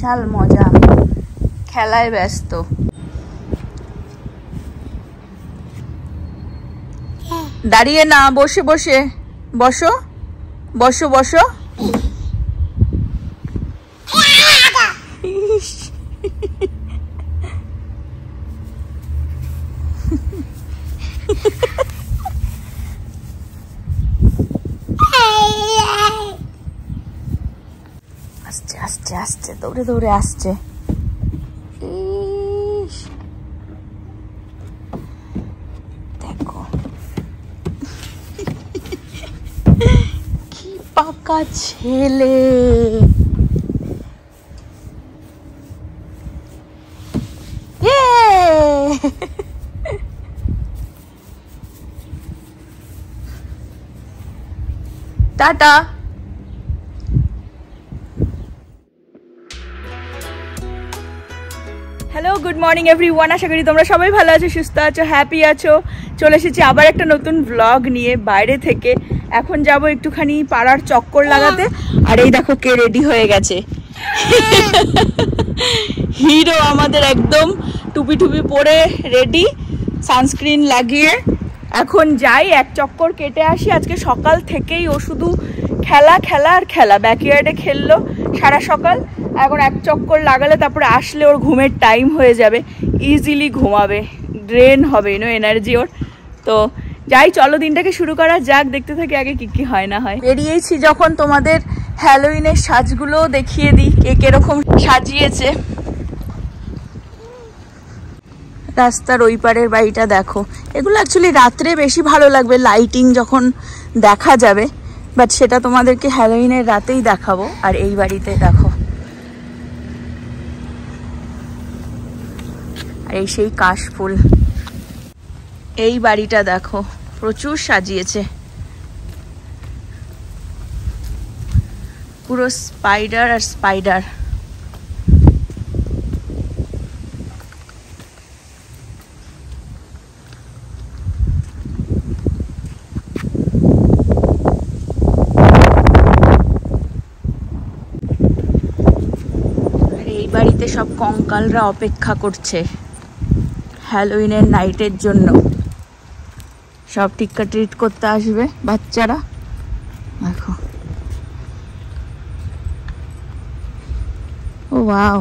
বিশাল মজা। খেলায় ব্যস্ত। দাঁড়িয়ে না বসে বসে। বসো। বসো বসো। দৌড়ে দৌড়ে আসছে। দেখো। কি পাকা ছেলে। Yay! Tata. Morning everyone আশা করি তোমরা সবাই ভালো আছো, সুস্থ আছো হ্যাপি আছো। চলে এসেছি আবার একটা নতুন ব্লগ নিয়ে বাইরে থেকে। এখন যাব একটুখানি পাড়ার চক্কর লাগাতে। আর এই দেখো কে রেডি হয়ে গেছে। হিরো আমাদের একদম টুপি টুপি পরে রেডি সানস্ক্রিন লাগিয়ে। এখন যাই, এক চক্কর কেটে আসি। আজকে সকাল থেকেই ও শুধু খেলা খেলা আর খেলা। ব্যাকইয়ার্ডে খেললো সারা সকাল। এখন এক চক্কর লাগালে তারপরে আসলে ওর ঘুমের টাইম হয়ে যাবে। ইজিলি ঘুমাবে। ড্রেন হবে নো এনার্জি ওর। তো যাই, চলো দিনটাকে শুরু করা যাক। দেখতে থাকি আগে কি কি হয় না হয়। বেরিয়েছি যখন তোমাদের হ্যালোইনের সাজগুলো দেখিয়ে দিই, কে কীরকম সাজিয়েছে। রাস্তার ওই পারের বাড়িটা দেখো। এগুলো অ্যাকচুয়ালি রাত্রে বেশি ভালো লাগবে লাইটিং যখন দেখা যাবে। বাট সেটা তোমাদেরকে হ্যালোইনের রাতেই দেখাবো। আর এই বাড়িতে দেখো। আর এই সেই কাশফুল এই বাড়িটা দেখো, প্রচুর সাজিয়েছে। পুরো স্পাইডার আর স্পাইডার বাড়িতে সব কঙ্কালরা অপেক্ষা করছে। হ্যালোইনের নাইটের জন্য। সব টিক্কা ট্রিট করতে আসবে বাচ্চারা। দেখো। ও বাও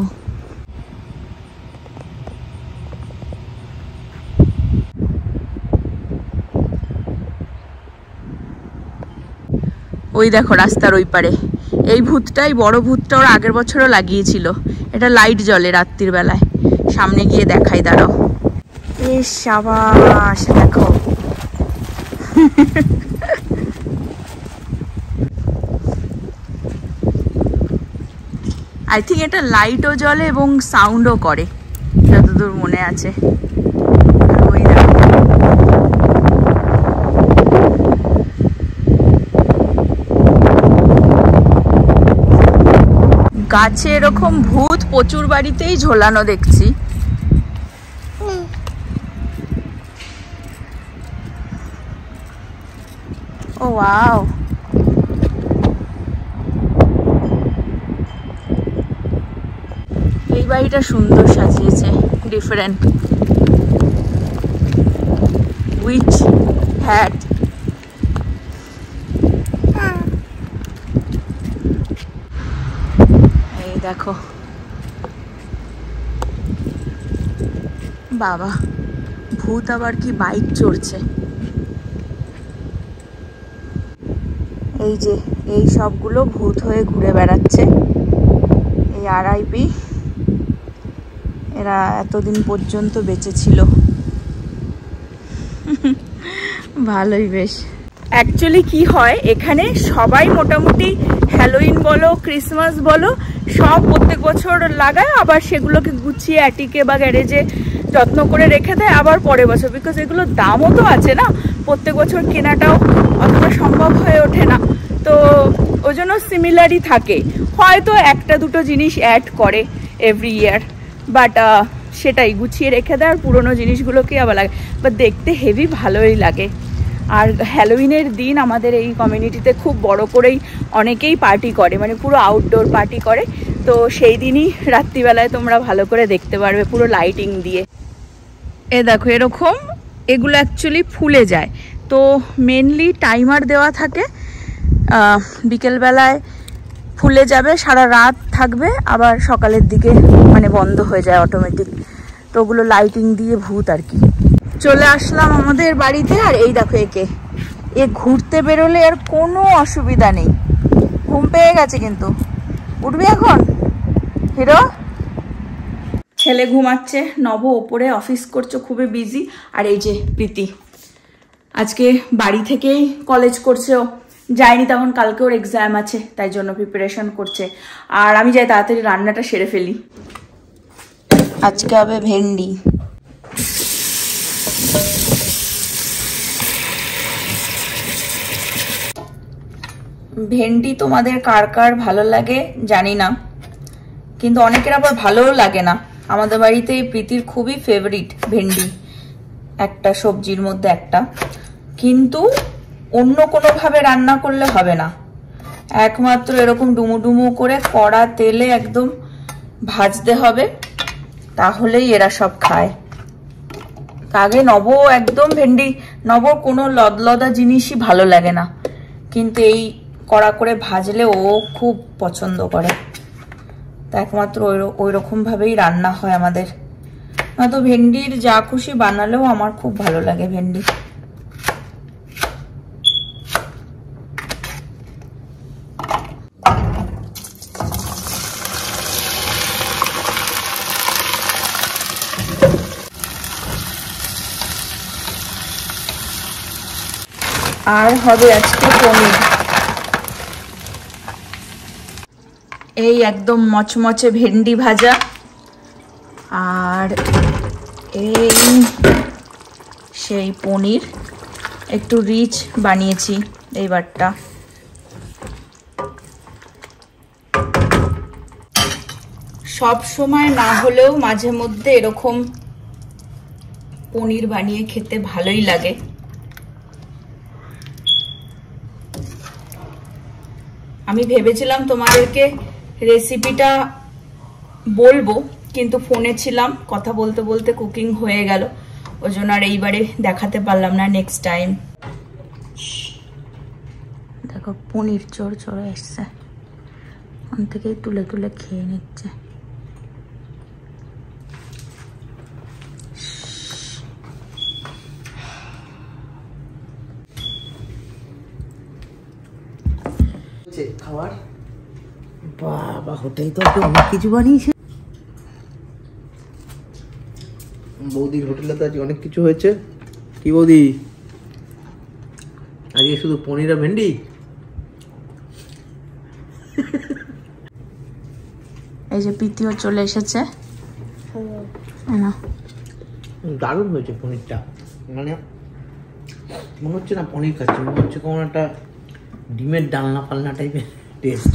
ওই দেখো রাস্তার ওই পারে। এই ভূতটাই, বড় ভূতটা ওর আগের বছরও লাগিয়েছিল। এটা লাইট জ্বলে রাত্রির বেলায়। সামনে গিয়ে এ সাবাস, দেখো। আই থিঙ্ক এটা লাইটও জ্বলে এবং সাউন্ডও করে, যতদূর মনে আছে। গাছে এরকম ভূত প্রচুর বাড়িতেই ঝোলানো দেখছি। ও ওয়াও এই বাড়িটা সুন্দর সাজিয়েছে ডিফারেন্ট উইচ হ্যাট এই দেখো। বাবা, ভূত আবার কি বাইক চড়ছে? এই যে, এই সবগুলো ভূত হয়ে ঘুরে বেড়াচ্ছে। এই আরআইপি, এরা এতদিন পর্যন্ত বেঁচে ছিল। ভালোই বেশ। অ্যাকচুয়ালি কি হয়, এখানে সবাই মোটামুটি হ্যালোইন বলো ক্রিসমাস বলো, সব প্রত্যেক বছর লাগায়, আবার সেগুলোকে গুছিয়ে অ্যাটিকে বা গ্যারেজে যত্ন করে রেখে দেয়, আবার পরের বছর। বিকজ এগুলোর দামও তো আছে না প্রত্যেক বছর কেনাটাও অতটা সম্ভব হয়ে ওঠে না। তো ওই জন্য সিমিলারই থাকে। হয়তো একটা দুটো জিনিস অ্যাড করে এভরি ইয়ার বাট সেটাই গুছিয়ে রেখে দেয় আর পুরোনো জিনিসগুলোকে আবার লাগে। বা দেখতে হেভি ভালোই লাগে। আর হ্যালোইনের দিন আমাদের এই কমিউনিটিতে খুব বড় করেই অনেকেই পার্টি করে মানে পুরো আউটডোর পার্টি করে। তো সেই দিনই রাত্রিবেলায় তোমরা ভালো করে দেখতে পারবে পুরো লাইটিং দিয়ে। এ দেখো এরকম এগুলো অ্যাকচুয়ালি ফুলে যায়। তো মেনলি টাইমার দেওয়া থাকে। বিকেলবেলায় ফুলে যাবে, সারা রাত থাকবে, আবার সকালের দিকে মানে বন্ধ হয়ে যায় অটোমেটিক তো ওগুলো লাইটিং দিয়ে ভূত আর কি। চলে আসলাম আমাদের বাড়িতে, আর এই দেখো একে। এ ঘুরতে বেরোলে আর কোনো অসুবিধা নেই। ঘুম পেয়ে গেছে কিন্তু। উঠবি এখন? হিরো? ছেলে ঘুমাচ্ছে, নব ওপরে অফিস করছ, খুবই বিজি আর এই যে প্রীতি, আজকে বাড়ি থেকেই কলেজ করছে ও। যায়নি তখন কালকে ওর এক্সাম আছে, তাই জন্য প্রিপারেশন করছে। আর আমি যাই তাড়াতাড়ি রান্নাটা সেরে ফেলি। আজকে হবে ভেন্ডি। ভেন্ডি তোমাদের কার কার ভালো লাগে জানি না। কিন্তু অনেকের আবার ভালোও লাগে না। আমাদের বাড়িতে এই প্রীতির খুবই ফেভারিট ভেন্ডি। একটা সবজির মধ্যে একটা। কিন্তু অন্য কোনোভাবে রান্না করলে হবে না। একমাত্র এরকম ডুমু ডুমু করে কড়া তেলে একদম ভাজতে হবে, তাহলেই এরা সব খায়। আগে নব একদম ভেন্ডি নবর কোনো লদলদা জিনিসই ভালো লাগে না। কিন্তু এই কড়া করে ভাজলে ও খুব পছন্দ করে। তা একমাত্র ওই রকমভাবেই রান্না হয় আমাদের। নয়তো ভেন্ডির যা খুশি বানালেও আমার খুব ভালো লাগে ভেন্ডি। আর হবে আজকে পনির। এই একদম মচমচে ভেন্ডি ভাজা। আর এই সেই পনির। একটু রিচ বানিয়েছি এইবারটা সব সময় না হলেও মাঝে মধ্যে এরকম পনির বানিয়ে খেতে ভালোই লাগে। আমি ভেবেছিলাম তোমাদেরকে রেসিপিটা বলব কিন্তু ফোনে ছিলাম কথা বলতে বলতে কুকিং হয়ে গেল। ওই জন্য আর এইবারে দেখাতে পারলাম না নেক্সট টাইম দেখো পনির চোর চড়ে এসছে। ওখান থেকেই তুলে তুলে খেয়ে নিচ্ছে। খাবার? বাবা হোটেল তো অনেক কিছু বানিয়েছে। বৌদির হোটেলে তো আজকে অনেক কিছু হয়েছে। কি বৌদি? আজকে শুধু পনির আর ভেন্ডি? এই যে পিতিও চলে এসেছে। না দারুণ হয়েছে পনিরটা। মানে মনে হচ্ছে না পনির খাচ্ছি মনে হচ্ছে কোনো একটা ডিমের ডালনা ফালনা টাইপের টেস্ট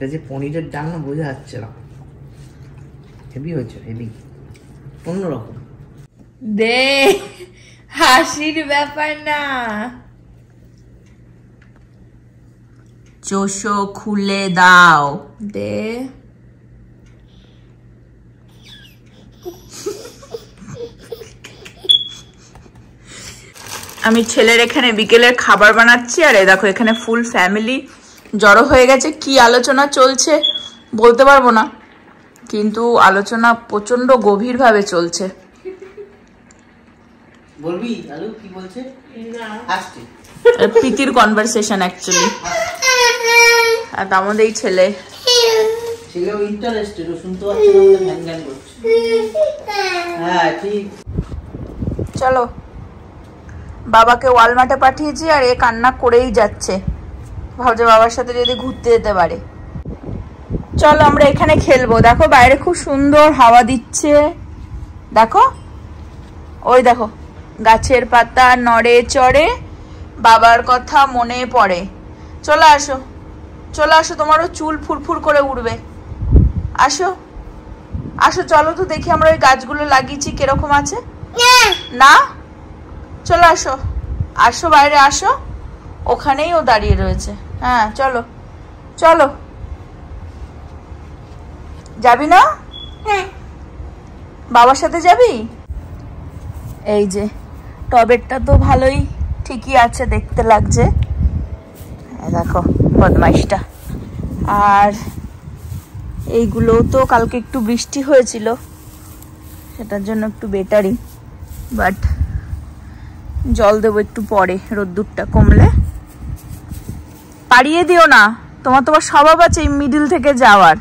এটা যে পনিরের ডালনা বোঝা যাচ্ছে না। হেভি হয়েছে হেভি অন্যরকম দে, হাসির ব্যাপার না। চোষো খুলে দাও। দে। আমি ছেলের এখানে বিকেলের খাবার বানাচ্ছি, আর এই দেখো এখানে ফুল ফ্যামিলি জড়ো হয়ে গেছে কি আলোচনা চলছে বলতে পারব না। কিন্তু আলোচনা প্রচণ্ড গভীরভাবে চলছে। বলবি আলু কি বলছে? আসছে। প্রীতির কনভারসেশন অ্যাকচুয়ালি আর মধ্যে এই ছেলে। সেগুলো ইন্টারেস্টেড ও শুনতে পাচ্ছে না বলে ধ্যান জ্ঞান করছে। হ্যাঁ ঠিক। চলো। বাবাকে ওয়ালমার্টে পাঠিয়েছি আর এ কান্না করেই যাচ্ছে। ভাবছে বাবার সাথে যদি ঘুরতে যেতে পারে। চলো আমরা এখানে খেলব। দেখো, বাইরে খুব সুন্দর হাওয়া দিচ্ছে। দেখো? ওই দেখো, গাছের পাতা নড়ে চড়ে, বাবার কথা মনে পড়ে। চলে আসো চলে আসো, তোমারও চুল ফুরফুর করে উঠবে। আসো আসো, চলো তো দেখি আমরা ওই গাছগুলো লাগিয়েছি, কীরকম আছে। না? চলে আসো আসো, বাইরে আসো। ওখানেই ও দাঁড়িয়ে রয়েছে। হ্যাঁ চলো। চলো। যাবি না? বাবার সাথে যাবি? এই যে টবেরটা তো ভালোই ঠিকই আছে দেখতে লাগছে। দেখো বদমাইশটা। আর এইগুলো তো কালকে একটু বৃষ্টি হয়েছিল সেটার জন্য একটু বেটারই। বাট জল দেবো একটু পরে রোদ্দুরটা কমলে। পাড়িয়ে দিও না। তোমার তোমার স্বভাব আছে এই মিডিল থেকে যাওয়ার।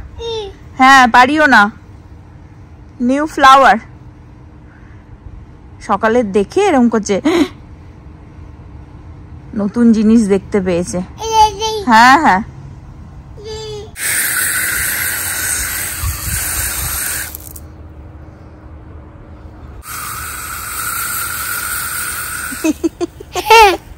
হ্যাঁ পারিও না। নিউ ফ্লাওয়ার সকালে দেখে এরকম করছে। নতুন জিনিস দেখতে পেয়েছে। হ্যাঁ হ্যাঁ।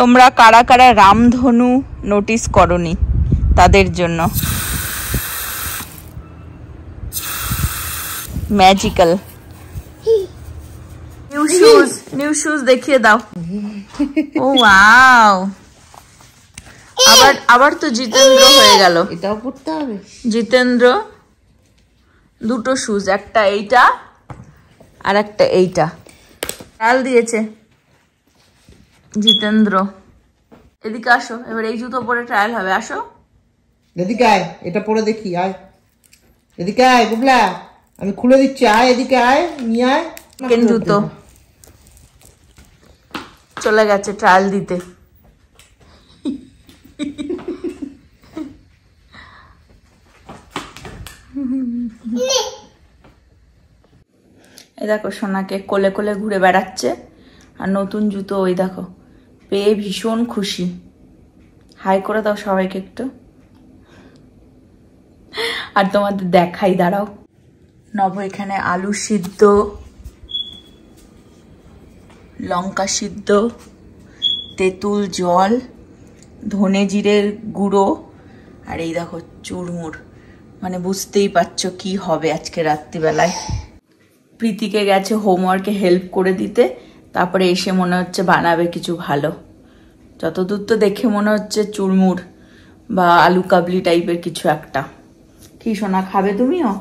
তোমরা কারা কারা রামধনু নোটিস করনি তাদের জন্য? Magical new shoes new shoes দেখিয়ে দাও। ও ওয়াও আবার আবার তো জিতেন্দ্র হয়ে গেল। এটাও পড়তে হবে। জিতেন্দ্র দুটো শুজ একটা এইটা আর একটা এইটা। ট্রায়াল দিয়েছে। জিতেন্দ্র। এদিকে আসো এবার এই জুতো পরে ট্রায়াল হবে আসো। এদিকে আয় এটা পরে দেখি আয়। এদিকে আয় বুবলা আমি খুলে দিচ্ছি আয় এদিকে আয় নিয়ে আয়। কেন জুতো। চলে গেছে ট্রায়াল দিতে। এই দেখো সোনাকে কোলে কোলে ঘুরে বেড়াচ্ছে। আর নতুন জুতো ওই দেখো। পেয়ে ভীষণ খুশি। হাই করে দাও সবাইকে একটু। আর তোমাদের দেখাই, দাঁড়াও। নব এখানে আলু সিদ্ধ, লঙ্কা সিদ্ধ, তেঁতুল, জল, ধনে জিরের গুঁড়ো আর এই দেখো চুরমুর। মানে বুঝতেই পারছ কি হবে আজকে রাত্রিবেলায়। প্রীতিকে গেছে হোমওয়ার্কে হেল্প করে দিতে। তারপরে এসে মনে হচ্ছে বানাবে কিছু ভালো। যতদূর তো দেখে মনে হচ্ছে চুরমুর বা আলু কাবলি টাইপের কিছু একটা। কি সোনা, খাবে তুমিও?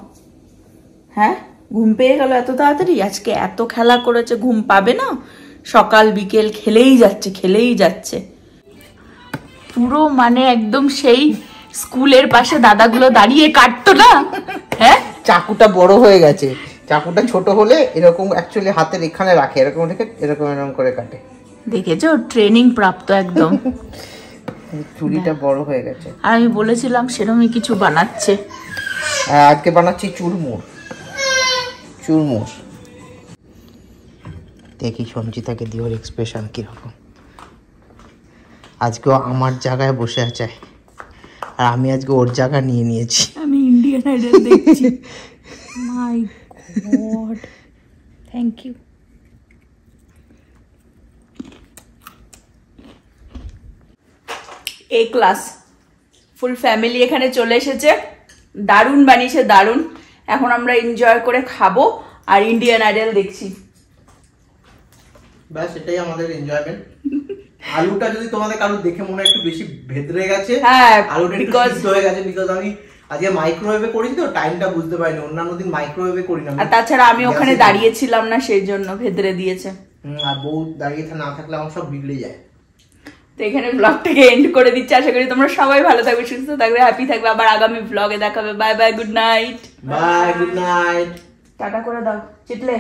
হ্যাঁ? ঘুম পেয়ে গেল এত তাড়াতাড়ি? আজকে এত খেলা করেছে, ঘুম পাবে না? সকাল, বিকেল খেলেই যাচ্ছে খেলেই যাচ্ছে। পুরো মানে একদম সেই স্কুলের পাশে দাদাগুলো দাঁড়িয়ে কাটতো না? হ্যাঁ? চাকুটা বড় হয়ে গেছে। চাকুটা ছোট হলে এরকম অ্যাকচুয়ালি হাতের এখানে রাখে এরকম রেখে এরকম এরকম করে কাটে। দেখেছ? ট্রেনিং প্রাপ্ত একদম। চুড়িটা বড় হয়ে গেছে। আর আমি বলেছিলাম সেরকমই কিছু বানাচ্ছে। আর আজকে বানাচ্ছি চুরমুর। চুরমুর। দেখি সঞ্চিতাকে দিয়ে ওর এক্সপ্রেশন কীরকম। আজকেও আমার জায়গায় বসে আছে। আর আমি আজকে ওর জায়গা নিয়ে নিয়েছি। আমি ইন্ডিয়ান আইডল দেখছি। মাই গড থ্যাংক ইউ এ ক্লাস ফুল ফ্যামিলি এখানে চলে এসেছে। দারুণ বানিয়েছে দারুণ। এখন আমরা এনজয় করে খাব আর ইন্ডিয়ান আইডল দেখছি। ব্যাস এটাই আমাদের এনজয়মেন্ট আলুটা যদি তোমাদের কারও দেখে মনে হয় একটু বেশি ভেতরে গেছে হ্যাঁ আলুটা একটু হয়ে গেছে বিকজ আমি আজকে মাইক্রোওয়েভে করেছি তো টাইমটা বুঝতে পারিনি অন্যান্য দিন মাইক্রোওয়েভে করি না। আর তাছাড়া আমি ওখানে দাঁড়িয়েছিলাম না সেই জন্য ভেতরে দিয়েছে। আর বউ দাঁড়িয়ে না থাকলে আমার সব বিগড়ে যায়। তো এখানে ব্লগটাকে এন্ড করে দিচ্ছি। আশা করি তোমরা সবাই ভালো থাকবে সুস্থ থাকবে হ্যাপি থাকবে। আবার আগামী ব্লগে দেখাবে। Bye bye good night bye good night tata করে দাও চিটলে